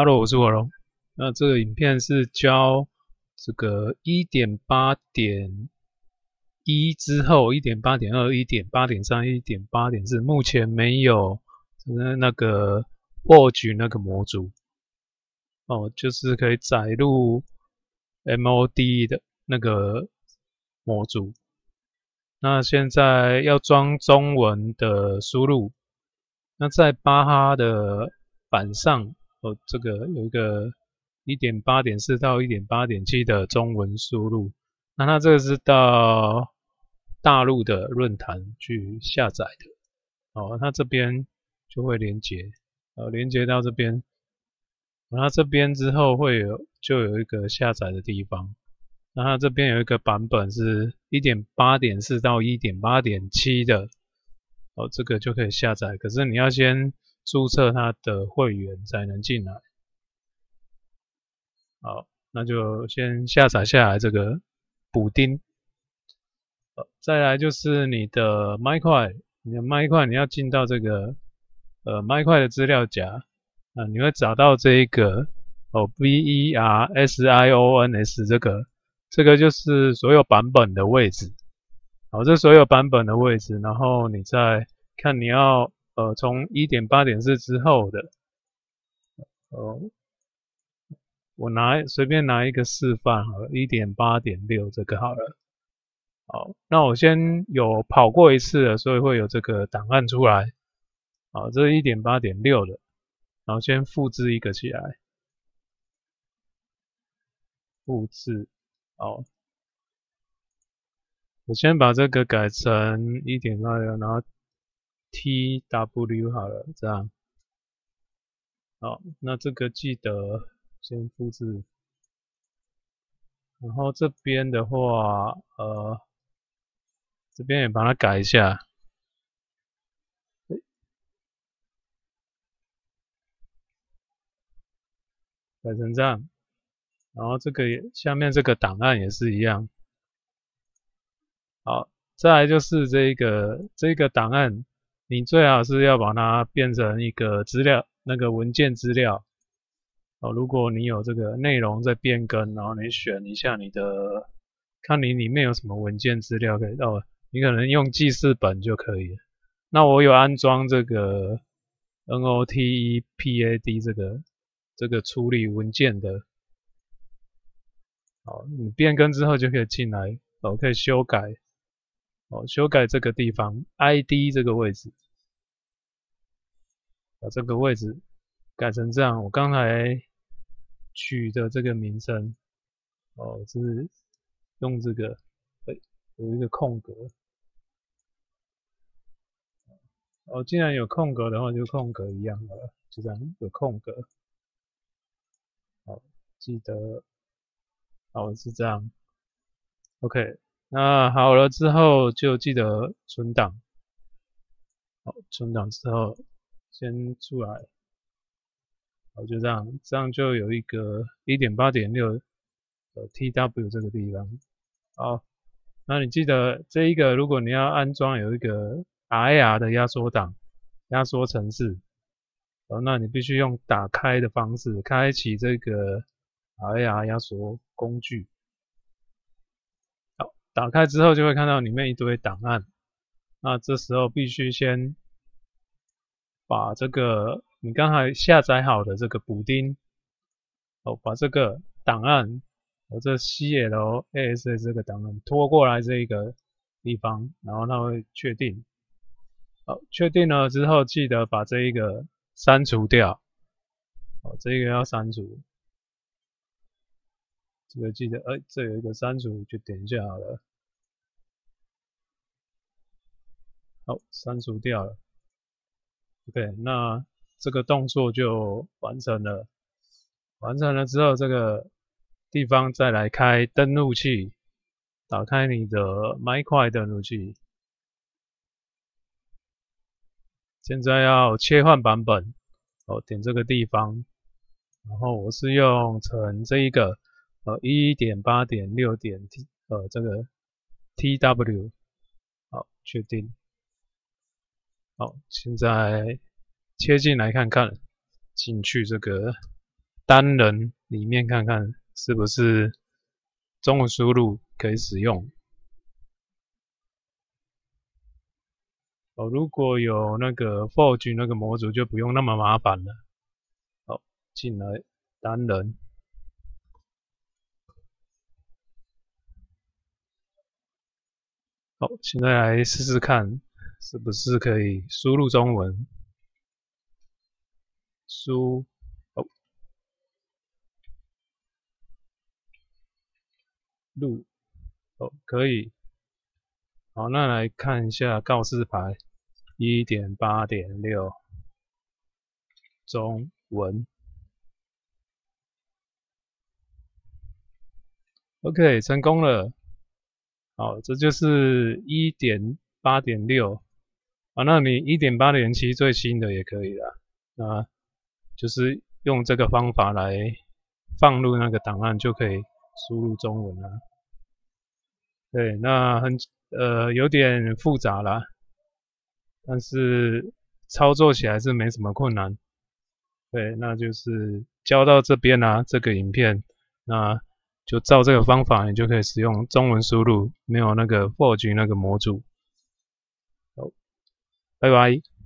Hello，我是火龙。那这个影片是教这个一点八点一之后，一点八点二、一点八点三、一点八点四，目前没有那个 Forge 那个模组哦，就是可以载入 MOD 的那个模组。那现在要装中文的输入，那在巴哈的板上，哦，这个有一个一点八点四到一点八点七的中文输入，那它这个是到大陆的论坛去下载的，哦，它这边就会连接，呃，连接到这边，那这边之后会有就有一个下载的地方。那它这边有一个版本是1.8.4到1.8.7的，哦，这个就可以下载。可是你要先注册它的会员才能进来。好，那就先下载下来这个补丁。再来就是你的麦块，你的麦块你要进到这个呃麦块的资料夹，啊，你会找到这一个哦 v e r s i o n s 这个。这个就是所有版本的位置，好，这所有版本的位置，然后你再看你要呃从一点八点四之后的，呃，我拿随便拿一个示范好了，一点八点六这个好了，好，那我先有跑过一次了，所以会有这个档案出来，好，这是一点八点六的，然后先复制一个起来，复制。好，我先把这个改成一点二六，然后 T W 好了，这样。好，那这个记得先复制，然后这边的话，呃，这边也把它改一下，改成这样。然后这个下面这个档案也是一样，好，再来就是这个这个档案，你最好是要把它变成一个资料，那个文件资料。哦，如果你有这个内容在变更，然后你选一下你的，看你里面有什么文件资料可以哦，你可能用记事本就可以。那我有安装这个 Notepad 这个这个处理文件的。好，你变更之后就可以进来，哦，可以修改，哦，修改这个地方，ID 这个位置，把这个位置改成这样。我刚才取的这个名称，哦，是用这个，哎，有一个空格。哦，既然有空格的话，就空格一样了，就这样有空格。好，记得。好是这样，OK，那好了之后就记得存档，好存档之后先出来，好就这样，这样就有一个一点八点六呃 TW 这个地方，好，那你记得这一个如果你要安装有一个 IR 的压缩档，压缩程式，哦那你必须用打开的方式开启这个。IR 压缩工具，打开之后就会看到里面一堆档案。那这时候必须先把这个你刚才下载好的这个补丁，哦，把这个档案，我这 CLASS 这个档案拖过来这一个地方，然后它会确定。好，确定了之后记得把这一个删除掉。哦，这个要删除。这个记得，哎，这有一个删除，就点一下好了。好，删除掉了。OK，那这个动作就完成了。完成了之后，这个地方再来开登录器，打开你的 MyQuad 登录器。现在要切换版本，哦，点这个地方，然后我是用成这一个。呃，一点八点六点 T，呃，这个 TW，好，确定。好，现在切进来看看，进去这个单人里面看看是不是中文输入可以使用。哦，如果有那个 Forge 那个模组，就不用那么麻烦了。好，进来单人。好，现在来试试看，是不是可以输入中文？输，哦，入，哦，可以。好，那来看一下告示牌，一点八点六，中文。OK，成功了。好，这就是一点八点六啊。那你一点八点七最新的也可以啦。啊，就是用这个方法来放入那个档案，就可以输入中文了。对，那很呃有点复杂啦，但是操作起来是没什么困难。对，那就是教到这边啦，这个影片那。就照这个方法，你就可以使用中文输入，没有那个 Forge 那个模组。拜拜。